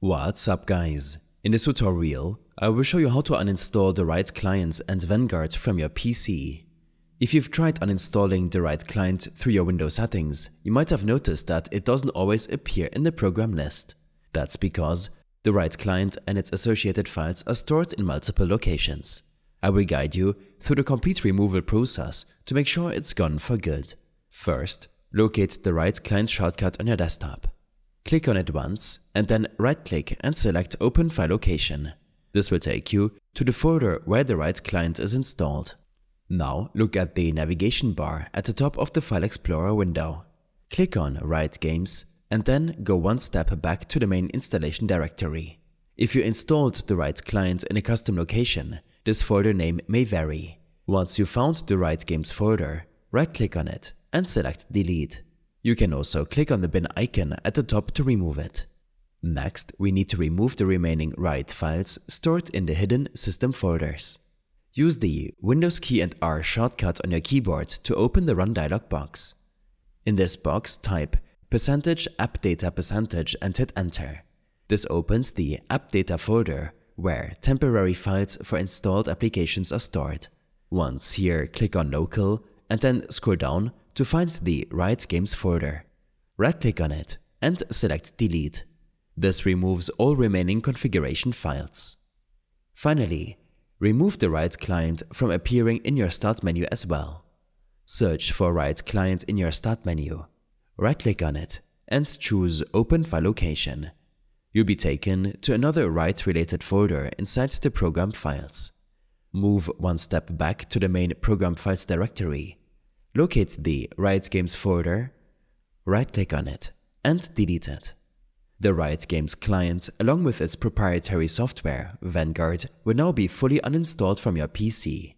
What's up guys? In this tutorial, I will show you how to uninstall the Riot client and Vanguard from your PC. If you've tried uninstalling the Riot client through your Windows settings, you might have noticed that it doesn't always appear in the program list. That's because the Riot client and its associated files are stored in multiple locations. I will guide you through the complete removal process to make sure it's gone for good. First, locate the Riot client shortcut on your desktop. Click on it once and then right-click and select Open File Location. This will take you to the folder where the Riot client is installed. Now look at the navigation bar at the top of the File Explorer window. Click on Riot Games and then go one step back to the main installation directory. If you installed the Riot client in a custom location, this folder name may vary. Once you found the Riot games folder, right-click on it and select Delete. You can also click on the bin icon at the top to remove it. Next, we need to remove the remaining Riot files stored in the hidden system folders. Use the Windows key and R shortcut on your keyboard to open the Run dialog box. In this box, type percentage app data percentage and hit enter. This opens the app data folder where temporary files for installed applications are stored. Once here, click on local and then scroll down to find the Riot Games folder. Right-click on it and select Delete. This removes all remaining configuration files. Finally, remove the Riot client from appearing in your Start menu as well. Search for Riot client in your Start menu. Right-click on it and choose Open File Location. You'll be taken to another Riot-related folder inside the program files. Move one step back to the main program files directory Locate the Riot Games folder, right-click on it, and delete it. The Riot Games client, along with its proprietary software, Vanguard, will now be fully uninstalled from your PC.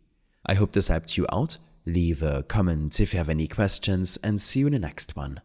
I hope this helped you out. Leave a comment if you have any questions and see you in the next one.